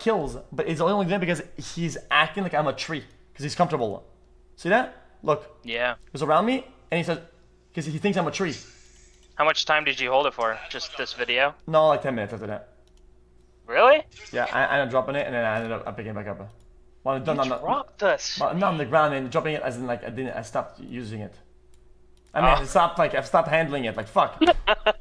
kills, but it's only there because he's acting like I'm a tree because he's comfortable. See that? Look, Yeah. he's around me and he says because he thinks I'm a tree. How much time did you hold it for? Just this video? No, like ten minutes after that. Really? Yeah, I, I ended up dropping it and then I ended up picking it back up. Well, no, no, no, Dropped this. well, not on the ground and dropping it as in like I didn't. I stopped using it. I mean, Oh. I ah. stopped like I've stopped handling it. Like fuck.